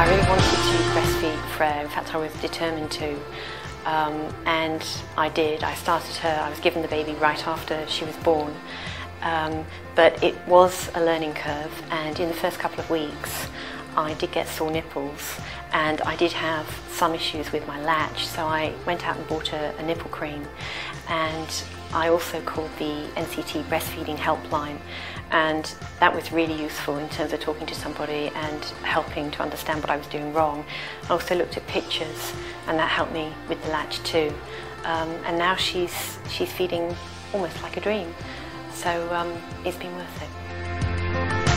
I really wanted to breastfeed Freya. In fact, I was determined to. Um, and I did. I started her, I was given the baby right after she was born. Um, but it was a learning curve, and in the first couple of weeks, I did get sore nipples and I did have some issues with my latch, so I went out and bought a, a nipple cream. And I also called the NCT breastfeeding helpline, and that was really useful in terms of talking to somebody and helping to understand what I was doing wrong. I also looked at pictures, and that helped me with the latch too. Um, and now she's she's feeding almost like a dream. So um, it's been worth it.